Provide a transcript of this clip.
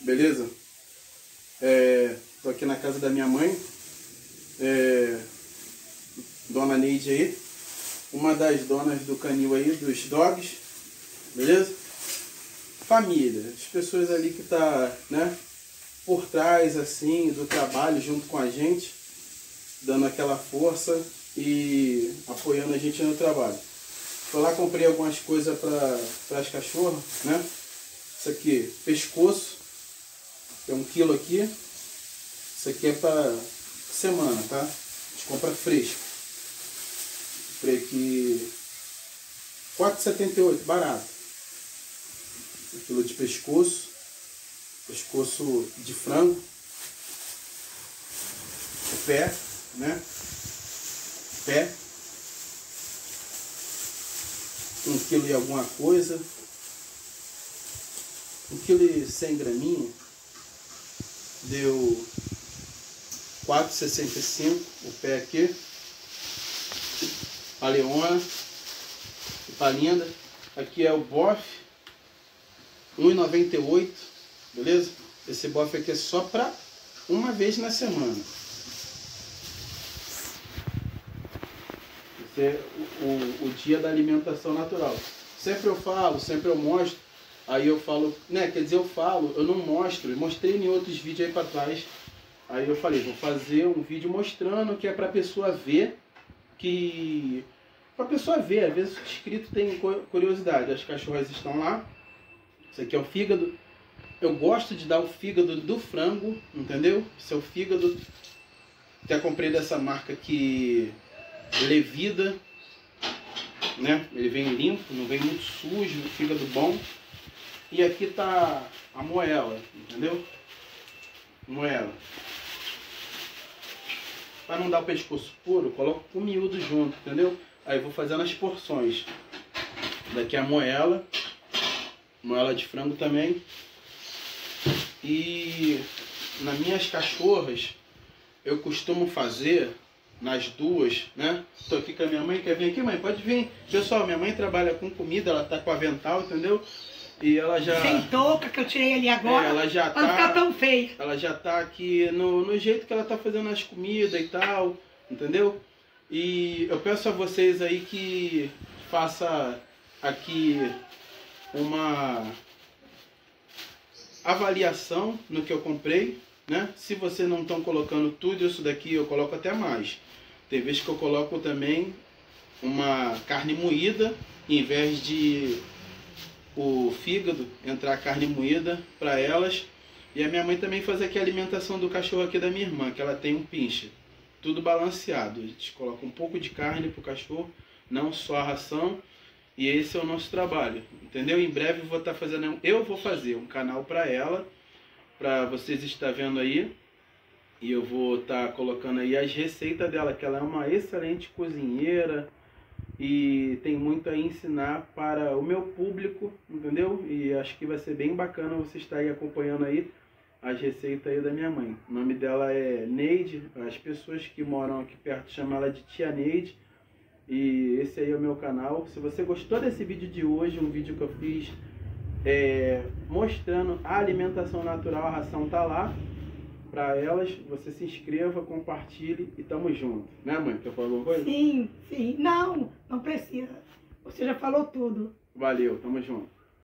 beleza? É, tô aqui na casa da minha mãe, é, Dona Neide aí, uma das donas do canil aí, dos dogs, beleza? Família, as pessoas ali que tá, né, por trás, assim, do trabalho junto com a gente, dando aquela força e apoiando a gente no trabalho. Fui lá, comprei algumas coisas para as cachorras, né? Isso aqui, pescoço, quilo aqui. Isso aqui é para semana, tá? A gente compra fresco. Comprei aqui 4,78, barato. Um quilo de pescoço, pescoço de frango, o pé, né? Pé. Um quilo e alguma coisa um quilo e 100 graminha deu 4,65 o pé aqui. A leona, tá linda. Aqui é o bofe, 1,98, beleza? Esse bofe aqui é só para uma vez na semana. Esse é o, o, o dia da alimentação natural. Sempre eu falo, sempre eu mostro Aí eu falo, né, quer dizer, eu falo, eu não mostro, mostrei em outros vídeos aí para trás. Aí eu falei, vou fazer um vídeo mostrando que é pra pessoa ver que pra pessoa ver, às vezes o inscrito tem curiosidade. As cachorras estão lá. Isso aqui é o fígado. Eu gosto de dar o fígado do frango, entendeu? Esse é o fígado. Até comprei dessa marca aqui, Levida, né? Ele vem limpo, não vem muito sujo, fígado bom. E aqui tá a moela, entendeu? Moela. Para não dar o pescoço puro, coloco o miúdo junto, entendeu? Aí vou fazendo as porções. Daqui a moela. Moela de frango também. E nas minhas cachorras, eu costumo fazer nas duas, né? Tô aqui com a minha mãe, quer vir aqui, mãe? Pode vir. Pessoal, minha mãe trabalha com comida, ela tá com avental, entendeu? E ela já. Sem touca que eu tirei ali agora. É, ela já pra tá, ficar tão feia. Ela já tá aqui no, no jeito que ela tá fazendo as comidas e tal, entendeu? E eu peço a vocês aí que faça aqui uma avaliação no que eu comprei, né? Se vocês não estão colocando tudo isso daqui, eu coloco até mais. Tem vezes que eu coloco também uma carne moída, em vez de o fígado, entrar carne moída para elas. E a minha mãe também faz aqui a alimentação do cachorro aqui da minha irmã, que ela tem um pinche. Tudo balanceado. A gente coloca um pouco de carne pro cachorro, não só a ração. E esse é o nosso trabalho, entendeu? Em breve eu vou estar tá fazendo, eu vou fazer um canal para ela, para vocês estar vendo aí. E eu vou estar tá colocando aí as receitas dela, que ela é uma excelente cozinheira, e tem muito a ensinar para o meu público, entendeu? E acho que vai ser bem bacana você estar aí acompanhando aí as receitas aí da minha mãe. O nome dela é Neide, as pessoas que moram aqui perto chamam ela de Tia Neide. E esse aí é o meu canal. Se você gostou desse vídeo de hoje, um vídeo que eu fiz é, mostrando a alimentação natural, a ração tá lá para elas, você se inscreva, compartilhe e tamo junto. Né, mãe? Quer falar alguma coisa? Sim, sim. Não, não precisa. Você já falou tudo. Valeu, tamo junto.